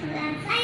That's